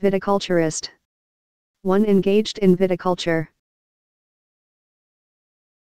Viticulturist. One engaged in viticulture.